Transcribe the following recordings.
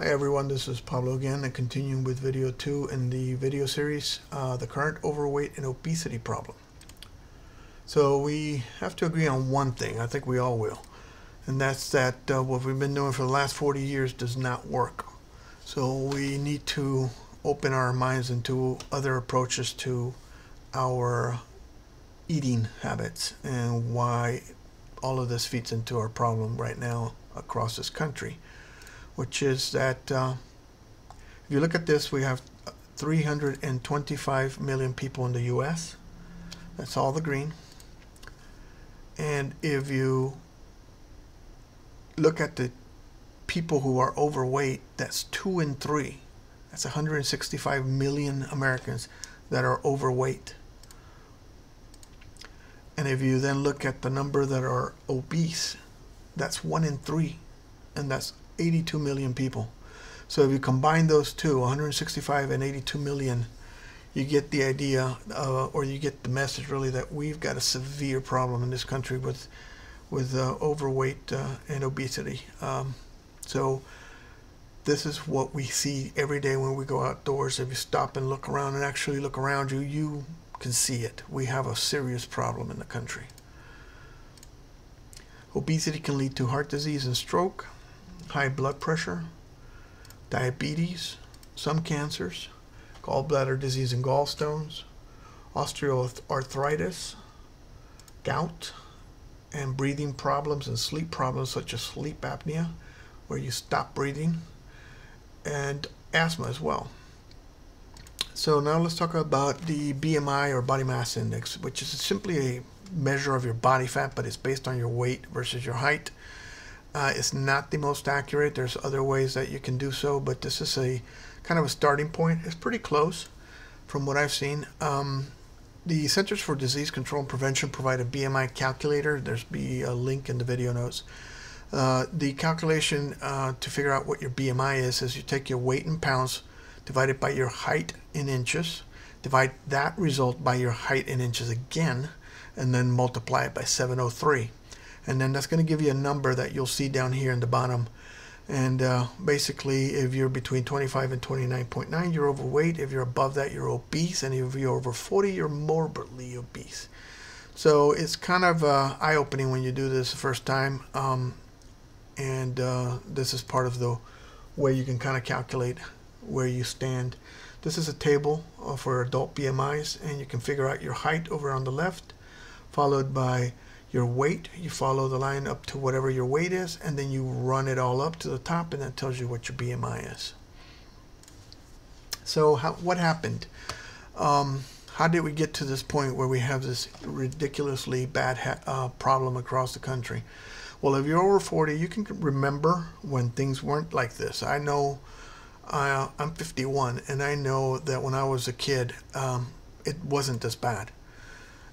Hi everyone, this is Pablo again and continuing with video 2 in the video series, uh, the current overweight and obesity problem. So we have to agree on one thing, I think we all will, and that's that uh, what we've been doing for the last 40 years does not work. So we need to open our minds into other approaches to our eating habits and why all of this feeds into our problem right now across this country which is that uh, if you look at this, we have 325 million people in the U.S. That's all the green. And if you look at the people who are overweight, that's two in three. That's 165 million Americans that are overweight. And if you then look at the number that are obese, that's one in three. And that's 82 million people. So if you combine those two, 165 and 82 million, you get the idea, uh, or you get the message really that we've got a severe problem in this country with with uh, overweight uh, and obesity. Um, so this is what we see every day when we go outdoors. If you stop and look around and actually look around you, you can see it. We have a serious problem in the country. Obesity can lead to heart disease and stroke high blood pressure, diabetes, some cancers, gallbladder disease and gallstones, osteoarthritis, gout, and breathing problems and sleep problems such as sleep apnea, where you stop breathing, and asthma as well. So now let's talk about the BMI or body mass index, which is simply a measure of your body fat, but it's based on your weight versus your height. Uh, it's not the most accurate. There's other ways that you can do so, but this is a kind of a starting point. It's pretty close from what I've seen. Um, the Centers for Disease Control and Prevention provide a BMI calculator. There's be a link in the video notes. Uh, the calculation uh, to figure out what your BMI is is you take your weight in pounds, divide it by your height in inches, divide that result by your height in inches again, and then multiply it by 703 and then that's going to give you a number that you'll see down here in the bottom. And uh, basically if you're between 25 and 29.9 you're overweight. If you're above that you're obese. And if you're over 40 you're morbidly obese. So it's kind of uh, eye-opening when you do this the first time um, and uh, this is part of the way you can kind of calculate where you stand. This is a table uh, for adult BMIs and you can figure out your height over on the left followed by your weight. You follow the line up to whatever your weight is, and then you run it all up to the top, and that tells you what your BMI is. So how, what happened? Um, how did we get to this point where we have this ridiculously bad uh, problem across the country? Well, if you're over 40, you can remember when things weren't like this. I know uh, I'm 51, and I know that when I was a kid, um, it wasn't this bad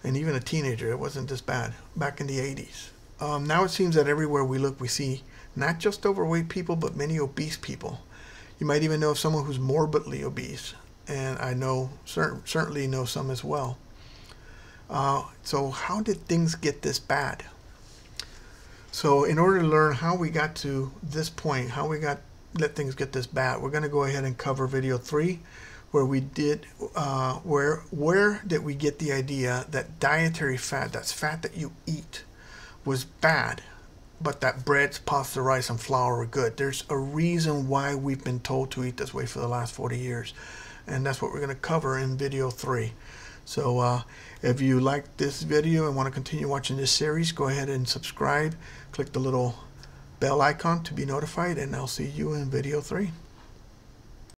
and even a teenager, it wasn't this bad back in the 80s. Um, now it seems that everywhere we look, we see not just overweight people, but many obese people. You might even know of someone who's morbidly obese, and I know cer certainly know some as well. Uh, so how did things get this bad? So in order to learn how we got to this point, how we got let things get this bad, we're going to go ahead and cover video three, where we did uh, where where did we get the idea that dietary fat that's fat that you eat was bad but that breads pasta rice and flour are good? There's a reason why we've been told to eat this way for the last 40 years and that's what we're going to cover in video 3 so uh, if you like this video and want to continue watching this series go ahead and subscribe click the little bell icon to be notified and I'll see you in video 3